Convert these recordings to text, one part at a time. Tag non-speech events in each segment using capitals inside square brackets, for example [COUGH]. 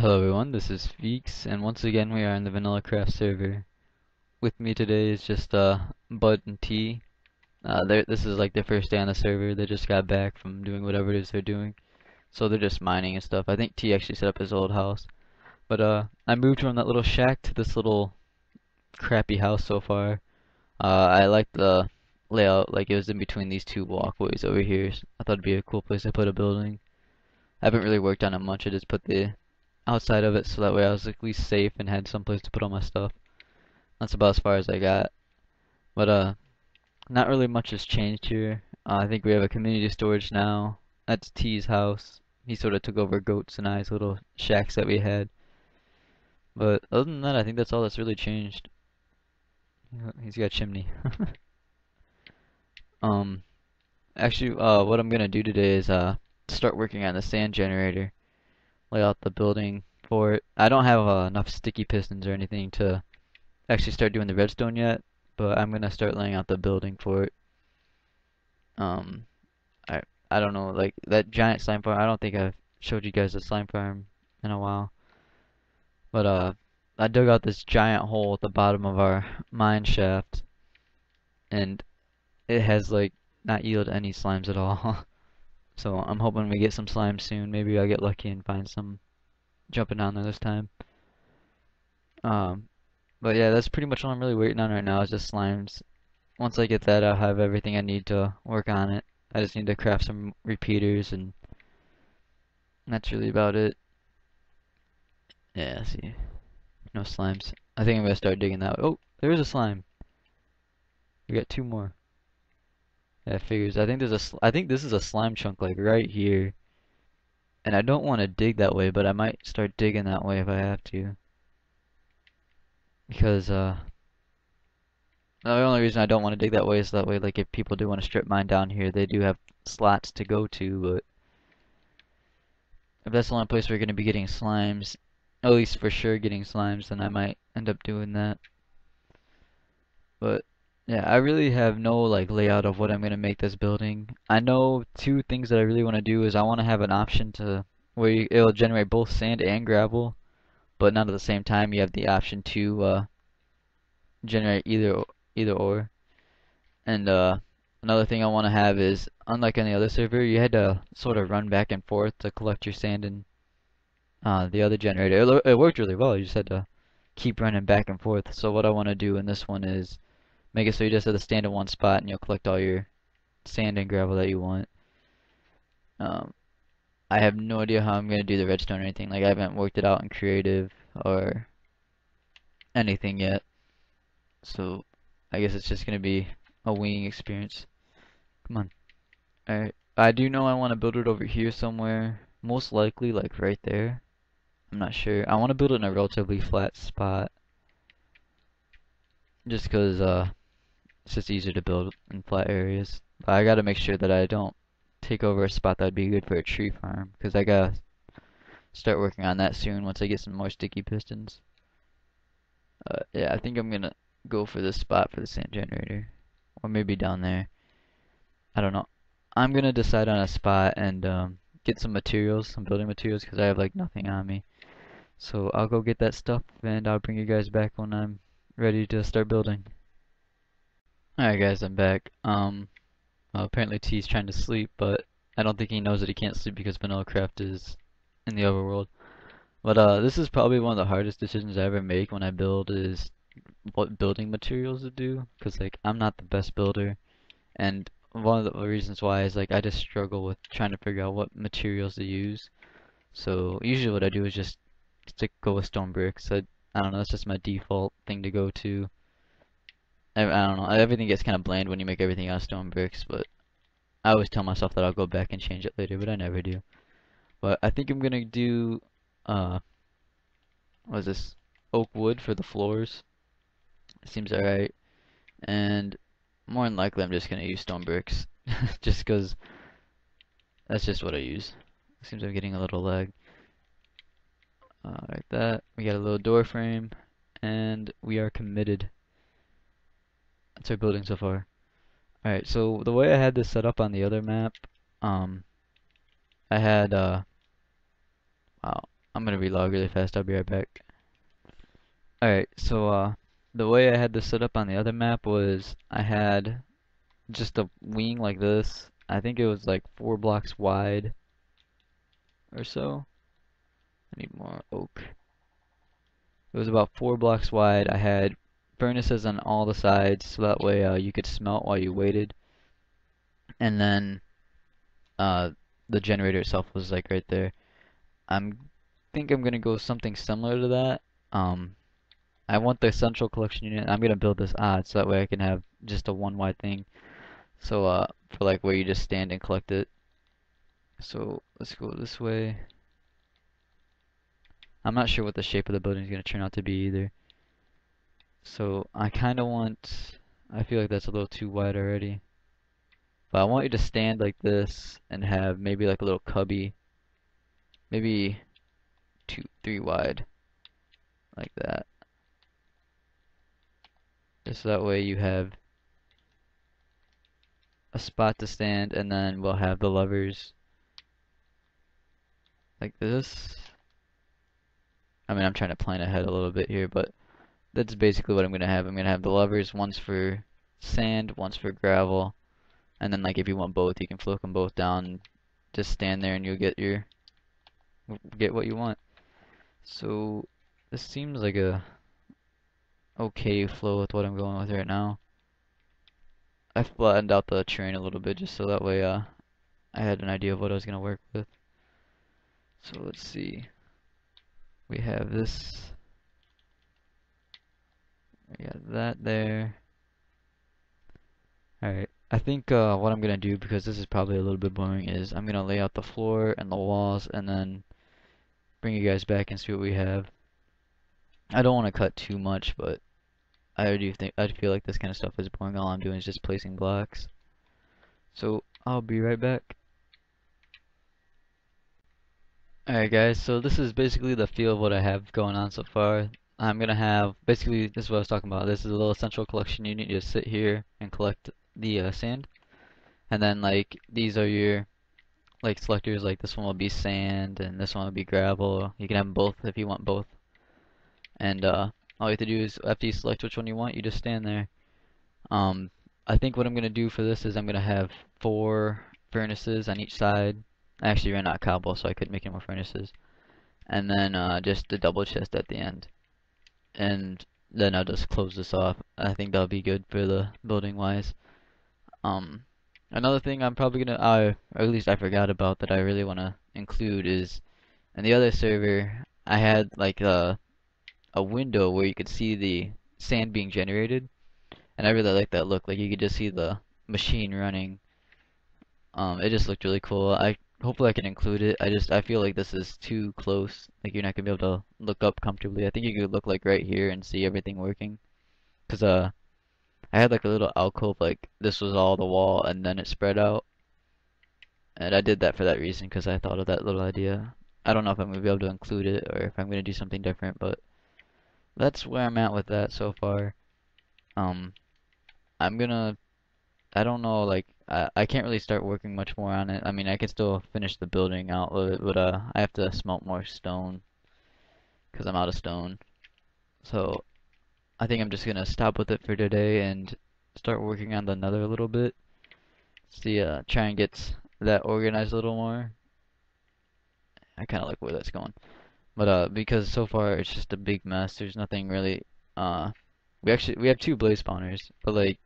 Hello everyone, this is Feeqs, and once again we are in the Vanilla Craft server. With me today is just uh, Bud and T. Uh, this is like their first day on the server, they just got back from doing whatever it is they're doing. So they're just mining and stuff. I think T actually set up his old house. But uh, I moved from that little shack to this little crappy house so far. Uh, I like the layout, like it was in between these two walkways over here. I thought it'd be a cool place to put a building. I haven't really worked on it much, I just put the outside of it so that way I was at least safe and had some place to put all my stuff. That's about as far as I got. But uh, not really much has changed here. Uh, I think we have a community storage now. That's T's house. He sort of took over Goats and I's little shacks that we had. But other than that, I think that's all that's really changed. He's got a chimney. [LAUGHS] um, actually, uh, what I'm gonna do today is uh, start working on the sand generator lay out the building for it. I don't have uh, enough sticky pistons or anything to actually start doing the redstone yet, but I'm gonna start laying out the building for it. Um, I I don't know, like that giant slime farm. I don't think I've showed you guys the slime farm in a while, but uh, I dug out this giant hole at the bottom of our mine shaft, and it has like not yielded any slimes at all. [LAUGHS] So I'm hoping we get some slime soon. Maybe I'll get lucky and find some jumping down there this time. Um, but yeah, that's pretty much all I'm really waiting on right now is just slimes. Once I get that, I'll have everything I need to work on it. I just need to craft some repeaters and that's really about it. Yeah, see. No slimes. I think I'm gonna start digging that. Oh, there is a slime. We got two more. Yeah, figures. I think there's a. I think this is a slime chunk like right here. And I don't want to dig that way, but I might start digging that way if I have to. Because, uh... The only reason I don't want to dig that way is that way, like, if people do want to strip mine down here, they do have slots to go to, but... If that's the only place we're going to be getting slimes, at least for sure getting slimes, then I might end up doing that. But, yeah, I really have no like layout of what I'm gonna make this building. I know two things that I really want to do is I want to have an option to where you, it'll generate both sand and gravel, but not at the same time. You have the option to uh, generate either either or. And uh, another thing I want to have is unlike any other server, you had to sort of run back and forth to collect your sand and uh, the other generator. It, it worked really well. You just had to keep running back and forth. So what I want to do in this one is Make it so you just have to stand in one spot and you'll collect all your sand and gravel that you want. Um, I have no idea how I'm going to do the redstone or anything. Like, I haven't worked it out in creative or anything yet. So, I guess it's just going to be a winging experience. Come on. Alright. I do know I want to build it over here somewhere. Most likely, like, right there. I'm not sure. I want to build it in a relatively flat spot. Just because, uh, it's just easier to build in flat areas. But I gotta make sure that I don't take over a spot that'd be good for a tree farm. Because I gotta start working on that soon once I get some more sticky pistons. Uh, yeah, I think I'm gonna go for this spot for the sand generator. Or maybe down there. I don't know. I'm gonna decide on a spot and um, get some materials, some building materials, because I have like nothing on me. So I'll go get that stuff and I'll bring you guys back when I'm ready to start building. Alright guys, I'm back. Um, well, apparently T's trying to sleep, but I don't think he knows that he can't sleep because VanillaCraft is in the overworld. But uh, this is probably one of the hardest decisions I ever make when I build is what building materials to do. Because like, I'm not the best builder. And one of the reasons why is like, I just struggle with trying to figure out what materials to use. So usually what I do is just stick go with stone bricks. I, I don't know, that's just my default thing to go to. I, I don't know. Everything gets kind of bland when you make everything out of stone bricks, but I always tell myself that I'll go back and change it later, but I never do. But I think I'm gonna do uh, what is this? Oak wood for the floors. Seems alright. And more than likely, I'm just gonna use stone bricks, [LAUGHS] just because that's just what I use. Seems I'm getting a little lag. Uh, like that. We got a little door frame, and we are committed. That's our building so far. Alright, so the way I had this set up on the other map, um, I had, uh, wow, I'm gonna relog really fast. I'll be right back. Alright, so uh, the way I had this set up on the other map was I had just a wing like this. I think it was like four blocks wide or so. I need more oak. It was about four blocks wide. I had furnaces on all the sides so that way uh, you could smelt while you waited. And then uh, the generator itself was like right there. I'm think I'm gonna go something similar to that. Um, I want the central collection unit. I'm gonna build this odd so that way I can have just a one wide thing. So uh, for like where you just stand and collect it. So let's go this way. I'm not sure what the shape of the building is gonna turn out to be either. So I kind of want. I feel like that's a little too wide already. But I want you to stand like this and have maybe like a little cubby. Maybe two, three wide. Like that. Just that way you have a spot to stand and then we'll have the levers like this. I mean, I'm trying to plan ahead a little bit here, but that's basically what I'm going to have. I'm going to have the levers, once for sand, once for gravel, and then like if you want both, you can float them both down, just stand there and you'll get your, get what you want. So, this seems like a okay flow with what I'm going with right now. I flattened out the terrain a little bit just so that way uh, I had an idea of what I was going to work with. So let's see. We have this. We got that there. Alright, I think uh, what I'm going to do, because this is probably a little bit boring, is I'm going to lay out the floor and the walls and then bring you guys back and see what we have. I don't want to cut too much, but I do think I feel like this kind of stuff is boring. All I'm doing is just placing blocks. So I'll be right back. Alright guys, so this is basically the feel of what I have going on so far. I'm gonna have, basically, this is what I was talking about. This is a little central collection unit. You just sit here and collect the uh, sand. And then, like, these are your, like, selectors. Like, this one will be sand, and this one will be gravel. You can have both if you want both. And, uh, all you have to do is after you select which one you want, you just stand there. Um, I think what I'm going to do for this is I'm going to have four furnaces on each side. I actually ran out of cobble, so I couldn't make any more furnaces. And then uh, just a double chest at the end. And then I'll just close this off. I think that'll be good for the building wise. Um, another thing I'm probably gonna, or at least I forgot about that I really want to include is, in the other server, I had like a uh, a window where you could see the sand being generated. And I really like that look. Like you could just see the machine running. Um, it just looked really cool. I hopefully I can include it. I just I feel like this is too close. Like you're not gonna be able to look up comfortably. I think you could look like right here and see everything working. Cause uh, I had like a little alcove. Like this was all the wall, and then it spread out. And I did that for that reason, because I thought of that little idea. I don't know if I'm gonna be able to include it or if I'm gonna do something different, but that's where I'm at with that so far. Um, I'm gonna, I don't know, like, I, I can't really start working much more on it. I mean, I can still finish the building out of it, but, uh, I have to smelt more stone, because I'm out of stone. So, I think I'm just gonna stop with it for today and start working on the nether a little bit. See, uh, try and get that organized a little more. I kind of like where that's going. But uh, because so far it's just a big mess. There's nothing really. Uh, we actually we have two blaze spawners, but like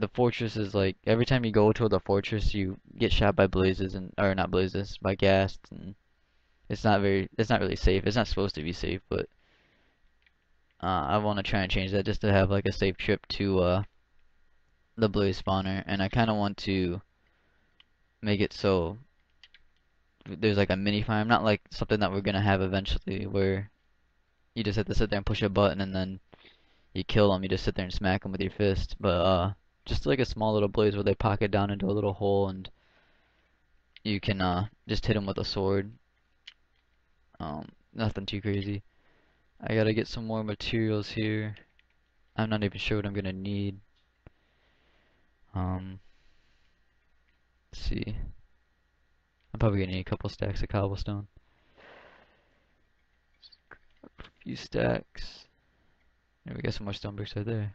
the fortress is like every time you go to the fortress, you get shot by blazes and or not blazes by ghast, and it's not very it's not really safe. It's not supposed to be safe, but uh, I want to try and change that just to have like a safe trip to uh the blaze spawner, and I kind of want to make it so there's like a mini farm, not like something that we're gonna have eventually where you just have to sit there and push a button and then you kill them. You just sit there and smack them with your fist. But uh, just like a small little blaze where they pocket down into a little hole and you can uh just hit them with a sword. Um, nothing too crazy. I gotta get some more materials here. I'm not even sure what I'm gonna need. Um, let's see. I'm probably gonna need a couple stacks of cobblestone. A few stacks. And we got some more stone bricks right there.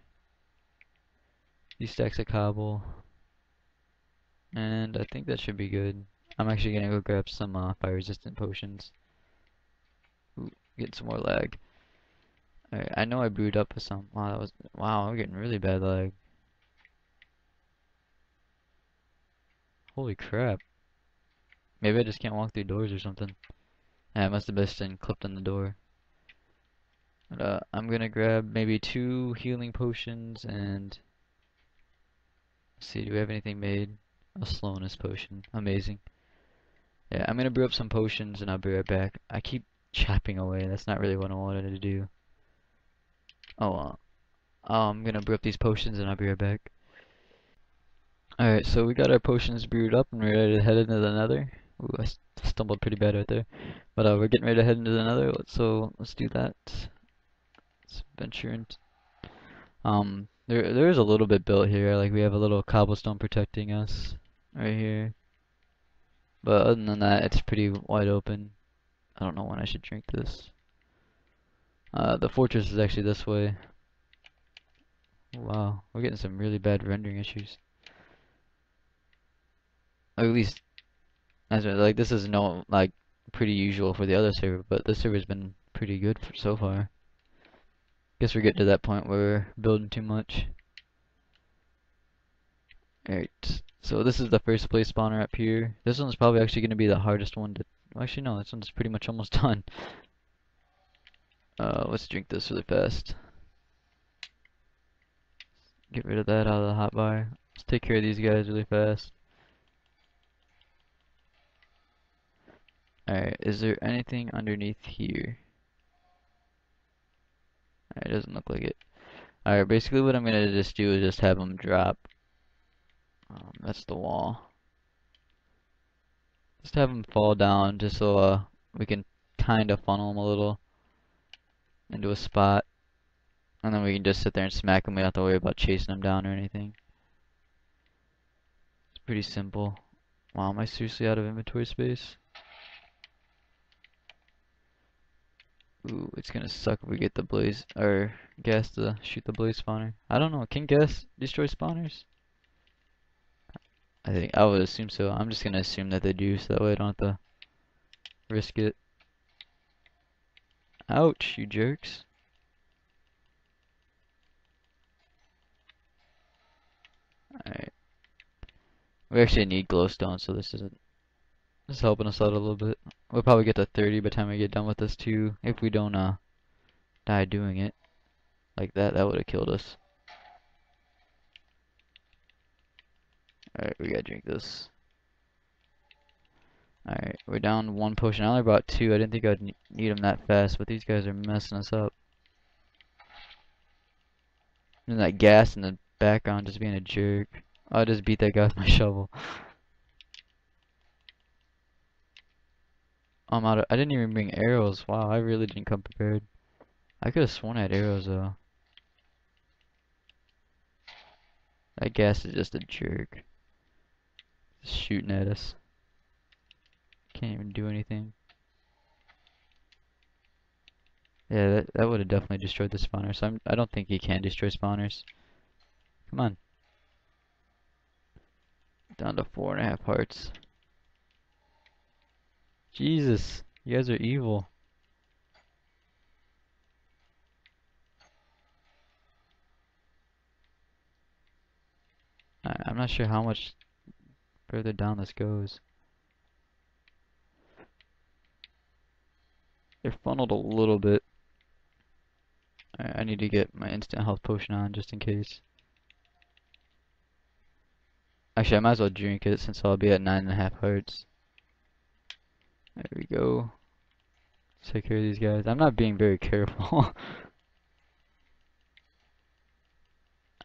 These stacks of cobble. And I think that should be good. I'm actually gonna go grab some uh, fire resistant potions. Ooh, getting some more lag. Alright, I know I brewed up with some. Wow, that was wow, I'm getting really bad lag. Holy crap. Maybe I just can't walk through doors or something. Yeah, I must have missed and clipped on the door. But, uh, I'm gonna grab maybe two healing potions and see, do we have anything made? A slowness potion. Amazing. Yeah, I'm gonna brew up some potions and I'll be right back. I keep chopping away. That's not really what I wanted to do. Oh, uh, oh, I'm gonna brew up these potions and I'll be right back. Alright, so we got our potions brewed up and we're ready to head into the nether. Ooh, I st stumbled pretty bad right there. But uh, we're getting ready to head into the nether, so let's do that. Let's venture into... Um, there, there is a little bit built here, like we have a little cobblestone protecting us right here. But other than that, it's pretty wide open. I don't know when I should drink this. Uh, the fortress is actually this way. Wow, we're getting some really bad rendering issues. At least, as like this is no like pretty usual for the other server, but this server's been pretty good for so far. Guess we're getting to that point where we're building too much. Alright, so this is the first blaze spawner up here. This one's probably actually going to be the hardest one to... Actually, no, this one's pretty much almost [LAUGHS] done. Uh, let's drink this really fast. Get rid of that out of the hotbar. Let's take care of these guys really fast. Alright, is there anything underneath here? It doesn't look like it. Alright, basically what I'm gonna just do is just have them drop. Um, that's the wall. Just have them fall down just so uh, we can kind of funnel them a little into a spot. And then we can just sit there and smack them. We don't have to worry about chasing them down or anything. It's pretty simple. Wow, am I seriously out of inventory space? Ooh, it's gonna suck if we get the blaze or ghast to shoot the blaze spawner. I don't know. Can ghast destroy spawners? I think I would assume so. I'm just gonna assume that they do, so that way I don't have to risk it. Ouch, you jerks. Alright. We actually need glowstone, so this isn't is helping us out a little bit. We'll probably get to 30 by the time we get done with this too, if we don't uh die doing it. Like that, that would have killed us. Alright, we gotta drink this. Alright, we're down one potion. I only brought two. I didn't think I'd need them that fast, but these guys are messing us up. And that ghast in the background just being a jerk. I just beat that guy with my [LAUGHS] shovel. I'm out of, I didn't even bring arrows. Wow, I really didn't come prepared. I could have sworn I had arrows though. That ghast is just a jerk. Just shooting at us. Can't even do anything. Yeah, that, that would have definitely destroyed the spawner, so I'm, I don't think he can destroy spawners. Come on. Down to four and a half hearts. Jesus, you guys are evil. I, I'm not sure how much further down this goes. They're funneled a little bit. I, I need to get my instant health potion on just in case. Actually, I might as well drink it since I'll be at nine and a half hearts. There we go. Take care of these guys. I'm not being very careful. [LAUGHS]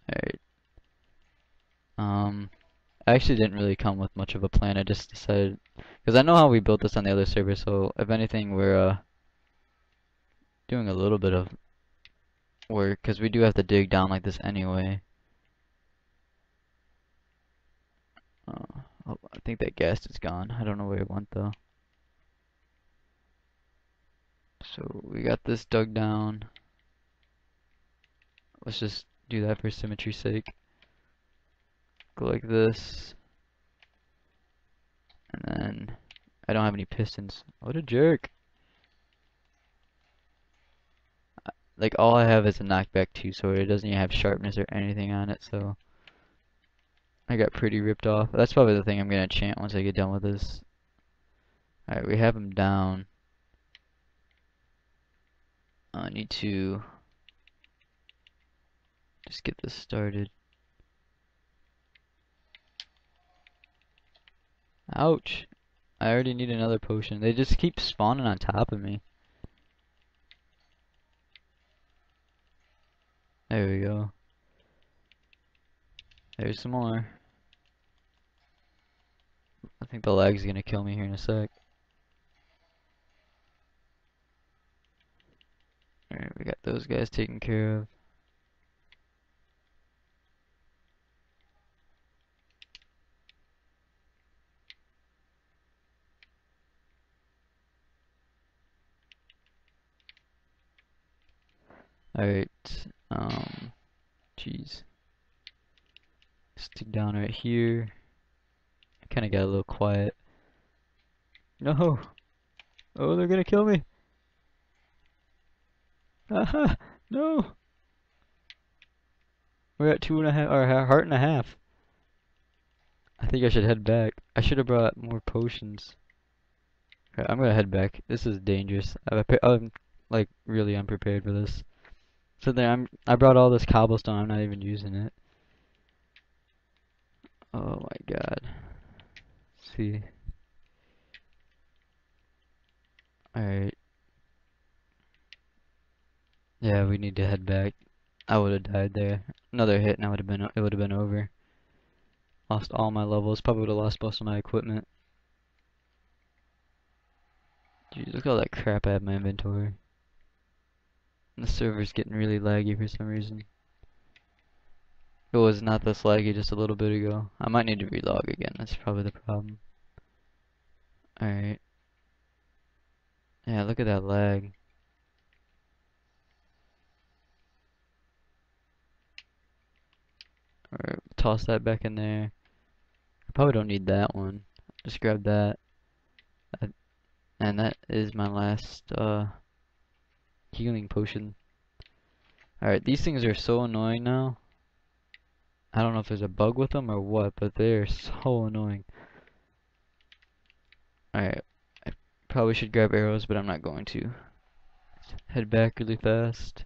Alright. Um, I actually didn't really come with much of a plan. I just decided, because I know how we built this on the other server, so if anything, we're uh, doing a little bit of work, because we do have to dig down like this anyway. Uh, oh, I think that ghast is gone. I don't know where it went though. So we got this dug down. Let's just do that for symmetry's sake. Go like this. And then I don't have any pistons. What a jerk. Like all I have is a knockback 2 sword. It doesn't even have sharpness or anything on it, so I got pretty ripped off. That's probably the thing I'm gonna chant once I get done with this. Alright, we have him down. I need to just get this started. Ouch. I already need another potion. They just keep spawning on top of me. There we go. There's some more. I think the lag's gonna kill me here in a sec. Alright, we got those guys taken care of. Alright, um, jeez. Stick down right here. I kinda got a little quiet. No! Oh, they're gonna kill me! Aha! [LAUGHS] No! We're at two and a half, or a heart and a half. I think I should head back. I should have brought more potions. I'm gonna head back. This is dangerous. I'm like really unprepared for this. So there, I'm. I brought all this cobblestone. I'm not even using it. Oh my god. Let's see. Alright. Yeah, we need to head back. I would have died there. Another hit and I would have been it would have been over. Lost all my levels, probably would have lost most of my equipment. Jeez, look at all that crap I have in my inventory. The server's getting really laggy for some reason. It was not this laggy just a little bit ago. I might need to relog again, that's probably the problem. Alright. Yeah, look at that lag. Toss that back in there. I probably don't need that one. Just grab that. And that is my last uh healing potion. Alright, these things are so annoying now. I don't know if there's a bug with them or what, but they're so [LAUGHS] annoying. Alright, I probably should grab arrows, but I'm not going to. Head back really fast.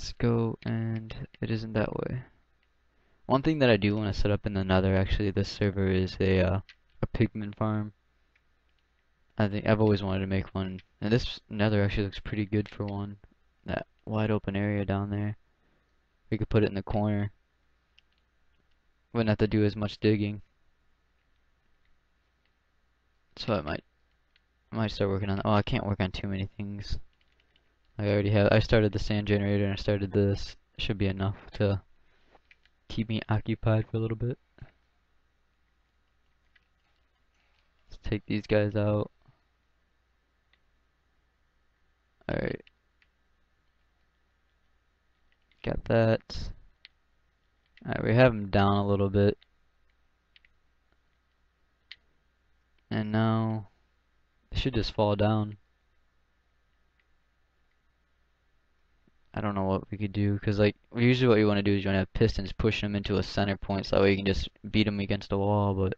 Let's go, and it isn't that way. One thing that I do want to set up in the nether, actually, this server is a, uh, a pigman farm. I think I've always wanted to make one. And this nether actually looks pretty good for one. That wide open area down there. We could put it in the corner. Wouldn't have to do as much digging. So I might I might start working on that. oh I can't work on too many things. I already have I started the sand generator and I started this. Should be enough to keep me occupied for a little bit. Let's take these guys out. Alright. Got that. Alright, we have them down a little bit. And now, it should just fall down. I don't know what we could do, because like, usually what you want to do is you want to have pistons push them into a center point, so that way you can just beat them against the wall, but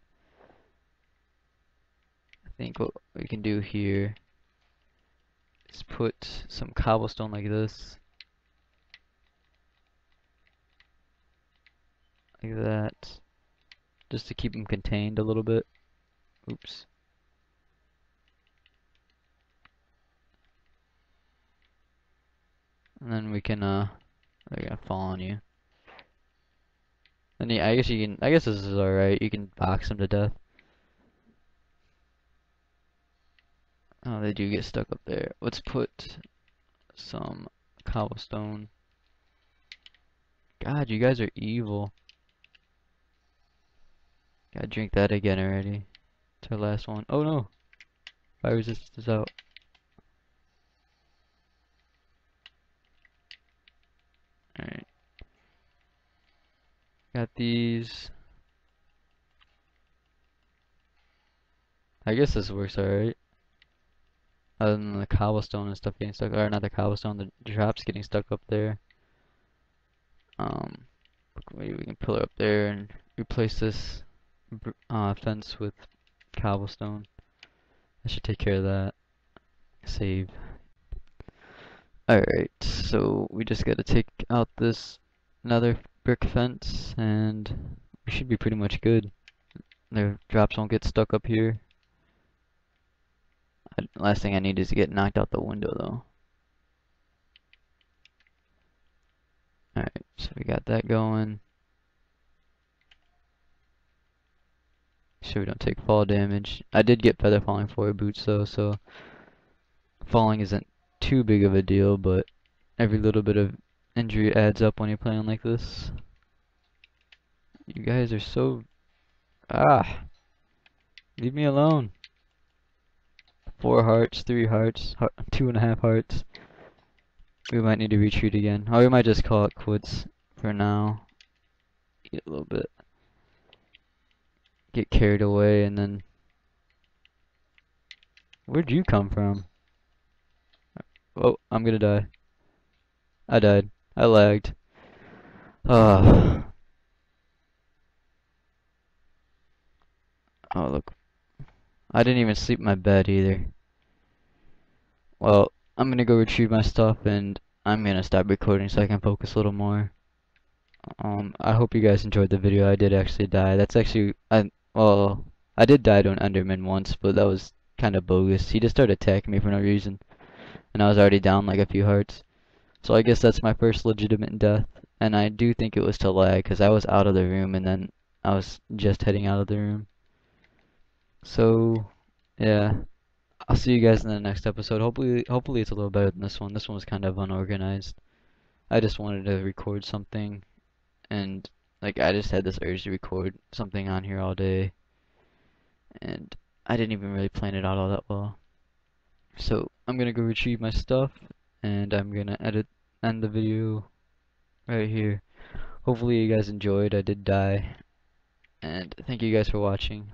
I think what we can do here Let's put some cobblestone like this. Like that. Just to keep them contained a little bit. Oops. And then we can, uh, they're gonna fall on you. And yeah, I guess you can, I guess this is alright, you can box them to death. Oh, they do get stuck up there. Let's put some cobblestone. God, you guys are evil. Gotta drink that again already. It's our last one. Oh no! Fire resistance is out. Alright. Got these. I guess this works alright. Other than the cobblestone and stuff getting stuck, or not the cobblestone, the drops getting stuck up there. Um, maybe we can pull it up there and replace this uh, fence with cobblestone. I should take care of that. Save. Alright, so we just gotta take out this another brick fence and we should be pretty much good. The drops won't get stuck up here. I, last thing I need is to get knocked out the window though. Alright, so we got that going. Sure we don't take fall damage. I did get feather falling for boots though, so falling isn't too big of a deal, but every little bit of injury adds up when you're playing like this. You guys are so... Ah! Leave me alone. Four hearts, three hearts, heart, two and a half hearts. We might need to retreat again. Or we might just call it quits for now. Eat a little bit. Get carried away and then... Where'd you come from? Oh, I'm gonna die. I died. I lagged. Ah. Oh, look. I didn't even sleep in my bed either. Well, I'm gonna go retrieve my stuff and I'm gonna stop recording so I can focus a little more. Um, I hope you guys enjoyed the video. I did actually die. That's actually, I, well, I did die to an Enderman once, but that was kind of bogus. He just started attacking me for no reason and I was already down like a few hearts. So I guess that's my first legitimate death, and I do think it was to lag because I was out of the room and then I was just heading out of the room. So, yeah. I'll see you guys in the next episode. Hopefully, hopefully it's a little better than this one. This one was kind of unorganized. I just wanted to record something, and like I just had this urge to record something on here all day, and I didn't even really plan it out all that well. So I'm gonna go retrieve my stuff and I'm gonna edit end the video right here. Hopefully you guys enjoyed. I did die. And thank you guys for watching.